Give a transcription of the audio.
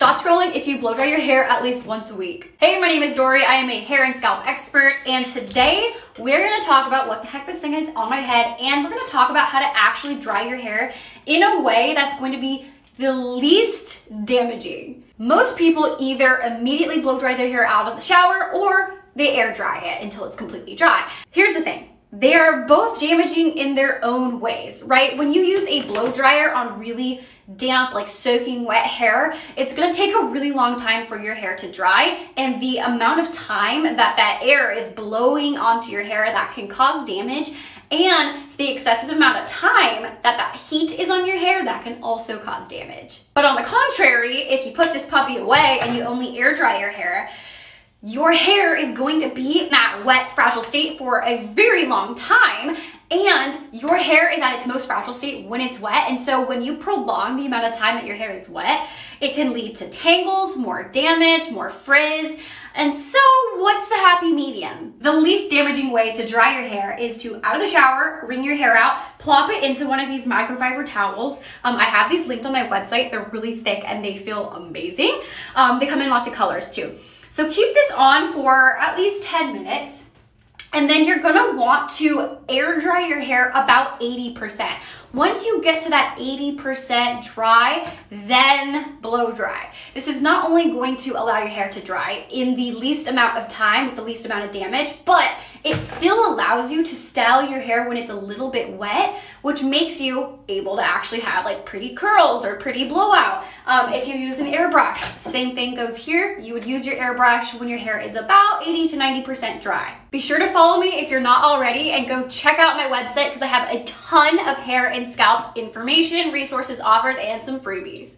Stop scrolling if you blow dry your hair at least once a week. Hey, my name is Dory. I am a hair and scalp expert, and today we're gonna talk about what the heck this thing is on my head, and we're gonna talk about how to actually dry your hair in a way that's going to be the least damaging. Most people either immediately blow dry their hair out of the shower or they air dry it until it's completely dry. Here's the thing. They are both damaging in their own ways, right? When you use a blow dryer on really damp, like soaking wet hair, it's gonna take a really long time for your hair to dry. And the amount of time that that air is blowing onto your hair that can cause damage and the excessive amount of time that that heat is on your hair, that can also cause damage. But on the contrary, if you put this puppy away and you only air dry your hair, your hair is going to be in that wet, fragile state for a very long time. And your hair is at its most fragile state when it's wet. And so when you prolong the amount of time that your hair is wet, it can lead to tangles, more damage, more frizz. And so what's the happy medium? The least damaging way to dry your hair is to out of the shower, wring your hair out, plop it into one of these microfiber towels. Um, I have these linked on my website. They're really thick and they feel amazing. Um, they come in lots of colors too. So keep this on for at least 10 minutes. And then you're gonna want to air dry your hair about 80%. Once you get to that 80% dry, then blow dry. This is not only going to allow your hair to dry in the least amount of time with the least amount of damage, but it still allows you to style your hair when it's a little bit wet, which makes you able to actually have like pretty curls or pretty blowout. Um, if you use an airbrush, same thing goes here. You would use your airbrush when your hair is about 80 to 90% dry. Be sure to follow me if you're not already and go check out my website because I have a ton of hair and scalp information, resources, offers, and some freebies.